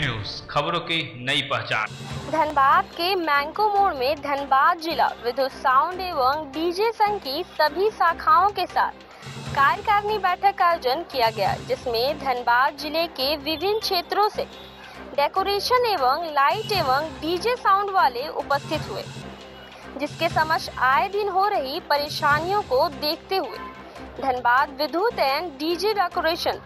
News खबरों की नई पहचान। धनबाद के मैंको मोड़ में धनबाद जिला विद्युत साउंड एवं डीजे संघ की सभी शाखाओं के साथ कार्यकारिणी बैठक का आयोजन किया गया, जिसमें धनबाद ज़िले के विभिन्न क्षेत्रों से डेकोरेशन एवं लाइट एवं डीजे साउंड वाले उपस्थित हुए, जिसके समक्ष आए दिन हो रही परेशानियों को देखते हुए धनबाद विद्युत एंड डीजे डेकोरेशन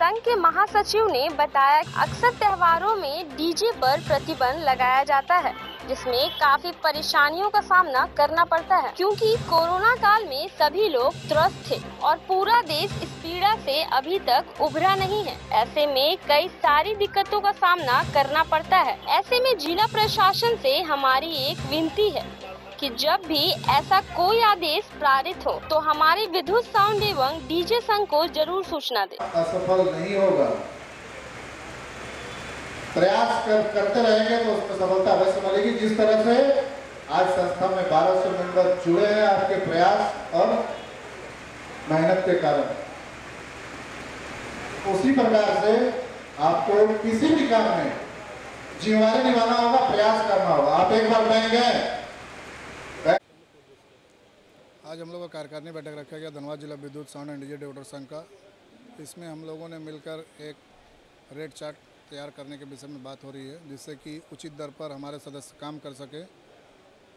संघ के महासचिव ने बताया अक्सर त्योहारों में डीजे पर प्रतिबंध लगाया जाता है, जिसमें काफ़ी परेशानियों का सामना करना पड़ता है। क्योंकि कोरोना काल में सभी लोग त्रस्त थे और पूरा देश इस पीड़ा से अभी तक उभरा नहीं है। ऐसे में कई सारी दिक्कतों का सामना करना पड़ता है। ऐसे में जिला प्रशासन से हमारी एक विनती है कि जब भी ऐसा कोई आदेश पारित हो तो हमारे विद्युत साउंड एवं डीजे संघ को ज़रूर सूचना दे। असफल नहीं होगा। प्रयास कर, करते रहेंगे तो उसमें सफलता अवश्य मिलेगी। जिस तरह से आज संस्था में 1200 मेंबर जुड़े हैं आपके प्रयास और मेहनत के कारण। उसी प्रकार से आपको किसी भी काम में जिम्मेवारी निभाना होगा प्रयास करना होगा। आप एक बार बैंक गए आज हम लोग का कार्यकारिणी बैठक रखा गया, धनबाद जिला विद्युत साउंड एंड डीजे डेवटर संघ का। इसमें हम लोगों ने मिलकर एक रेट चार्ट तैयार करने के विषय में बात हो रही है, जिससे कि उचित दर पर हमारे सदस्य काम कर सके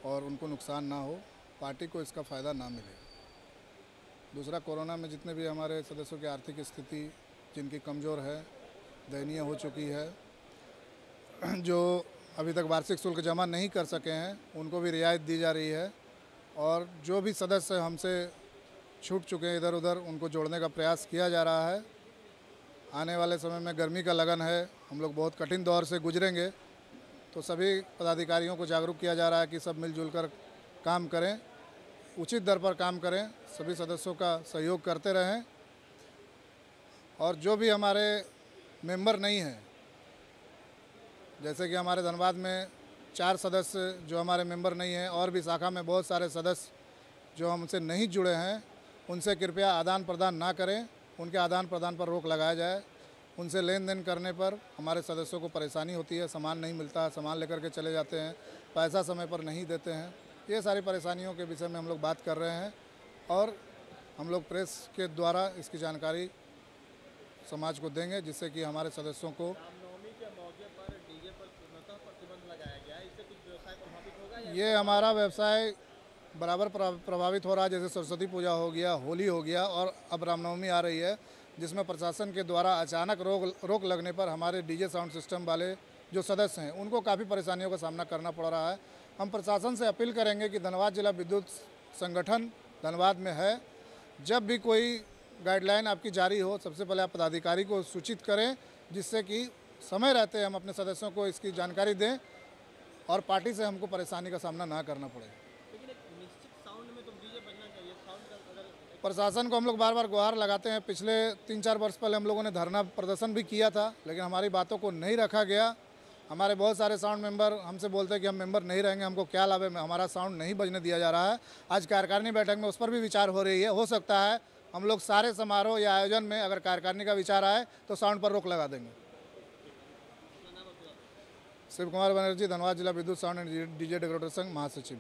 और उनको नुकसान ना हो, पार्टी को इसका फ़ायदा ना मिले। दूसरा, कोरोना में जितने भी हमारे सदस्यों की आर्थिक स्थिति जिनकी कमज़ोर है, दयनीय हो चुकी है, जो अभी तक वार्षिक शुल्क जमा नहीं कर सके हैं, उनको भी रियायत दी जा रही है। और जो भी सदस्य हमसे छूट चुके हैं इधर उधर, उनको जोड़ने का प्रयास किया जा रहा है। आने वाले समय में गर्मी का लगन है, हम लोग बहुत कठिन दौर से गुजरेंगे तो सभी पदाधिकारियों को जागरूक किया जा रहा है कि सब मिलजुल कर काम करें, उचित दर पर काम करें, सभी सदस्यों का सहयोग करते रहें। और जो भी हमारे मेंबर नहीं हैं, जैसे कि हमारे धनबाद में चार सदस्य जो हमारे मेंबर नहीं हैं, और भी शाखा में बहुत सारे सदस्य जो हमसे नहीं जुड़े हैं, उनसे कृपया आदान प्रदान ना करें। उनके आदान प्रदान पर रोक लगाया जाए। उनसे लेन देन करने पर हमारे सदस्यों को परेशानी होती है, सामान नहीं मिलता, सामान लेकर के चले जाते हैं, पैसा समय पर नहीं देते हैं। ये सारी परेशानियों के विषय में हम लोग बात कर रहे हैं, और हम लोग प्रेस के द्वारा इसकी जानकारी समाज को देंगे, जिससे कि हमारे सदस्यों को ये हमारा व्यवसाय बराबर प्रभावित हो रहा है, जैसे सरस्वती पूजा हो गया, होली हो गया और अब रामनवमी आ रही है, जिसमें प्रशासन के द्वारा अचानक रोक रोक लगने पर हमारे डीजे साउंड सिस्टम वाले जो सदस्य हैं, उनको काफ़ी परेशानियों का सामना करना पड़ रहा है। हम प्रशासन से अपील करेंगे कि धनबाद जिला विद्युत संगठन धनबाद में है। जब भी कोई गाइडलाइन आपकी जारी हो, सबसे पहले आप पदाधिकारी को सूचित करें, जिससे कि समय रहते हम अपने सदस्यों को इसकी जानकारी दें। और पार्टी से हमको परेशानी का सामना ना करना पड़े। प्रशासन को हम लोग बार बार गुहार लगाते हैं। पिछले तीन चार वर्ष पहले हम लोगों ने धरना प्रदर्शन भी किया था लेकिन हमारी बातों को नहीं रखा गया। हमारे बहुत सारे साउंड मेंबर हमसे बोलते हैं कि हम मेंबर नहीं रहेंगे हमको क्या लाभ है? हमारा साउंड नहीं बजने दिया जा रहा है। आज कार्यकारिणी बैठक में उस पर भी विचार हो रही है हो सकता है हम लोग सारे समारोह या आयोजन में अगर कार्यकारिणी का विचार आए तो साउंड पर रोक लगा देंगे। शिव कुमार बनर्जी धनबाद जिला विद्युत साउंड एंड डीजे डेकोरेटर संघ महासचिव।